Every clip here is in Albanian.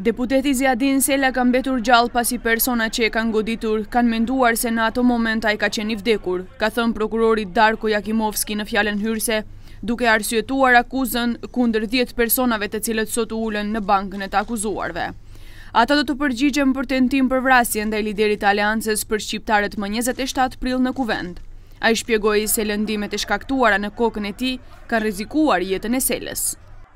Deputeti Ziadin Sela ka mbetur gjallë pasi personat që e kanë goditur kanë menduar se në ato moment ai ka qenë i vdekur, ka thënë prokurori Darko Jakimovski në fjalën hyrëse, duke arsyetuar akuzën kundër dhjetë personave të cilët sot u ulën në bankën e të akuzuarve. Ata do të përgjigjen për tentim për vrasje ndaj liderit të Aleancës për shqiptarët më njëzet e shtatë prill në Kuvend. Ai shpjegoi se lëndimet e shkaktuara në kokën e tij kanë rrezikuar jetën e Selës.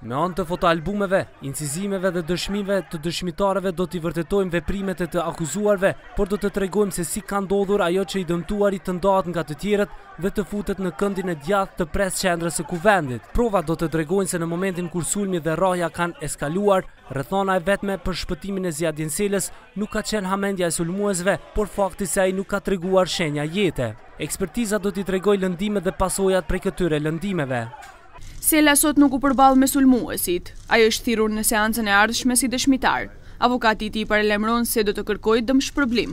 Me anë të fotoalbumeve, incizimeve dhe dëshmive të dëshmitarëve do t'i vërtetojmë veprimet e të akuzuarve, por do të tregojmë se si ka ndodhur ajo që i dëmtuari të ndahet nga të tjerët dhe të futet në këndin e djathtë të pres qendrës së Kuvendit. Provat do të tregojnë se në momentin kur sulmi dhe rrahja kanë eskaluar, rrethana e vetme për shpëtimin e Ziadin Selës Nuk ka qenë hamendja e sulmuesve, por fakti se ai nuk ka treguar shenja jete. Ekspertiza do t'i tregojë lëndimet dhe pasojat prej këtyre lëndimeve. Sela sot nuk u përball me sulmuesit. Ai është thirrur në seancën e ardhshme si dëshmitar. Avokati i tij paralajmëron se do të kërkojë dëmshpërblim.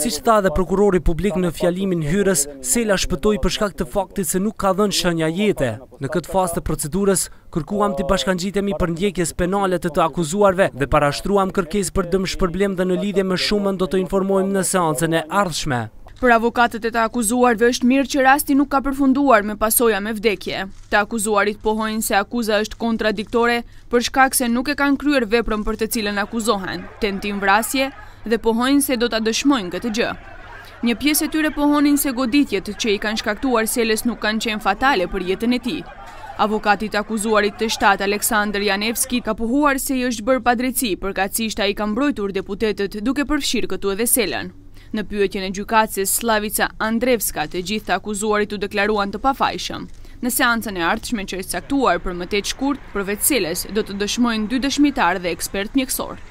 Siç tha edhe prokurori publik në fjalimin hyrës, Sela shpëtoi për shkak të faktit se nuk ka dhënë shenja jete. Në këtë fazë të procedurës, Kërkuam t'i bashkangjitemi përndjekjes penale të të akuzuarve dhe parashtruam kërkesë për dëmshpërblim dhe në lidhje me shumën do të informojmë në seancën e ardhshme. Për avokatët e të akuzuarve është mirë që rasti nuk ka përfunduar me pasoja me vdekje. Të akuzuarit pohojnë se akuza është kontradiktore për shkak se nuk e kanë kryer veprën për të cilën akuzohen, tentim vrasje, dhe pohojnë se do ta dëshmojnë këtë gjë. Një pjesë e tyre pohonin se goditjet që i kanë shkaktuar Selës nuk kanë qenë fatale për jetën e tij. Avokati i të akuzuarit të shtatë, Aleksandër Janevski, ka pohuar se i është bërë padrejtësi, përkatësisht ai ka mbrojtur deputetët, duke përfshirë këtu edhe Selën. Në pyetjen e gjykatëses Sllavica Andreevska, të gjithë të akuzuarit u deklaruan të pafajshëm. Në seancën e ardhshme që është caktuar për më tetë shkurt, përveç Selës, do të dëshmojnë dy dëshmitarë dhe ekspertë mjekësorë.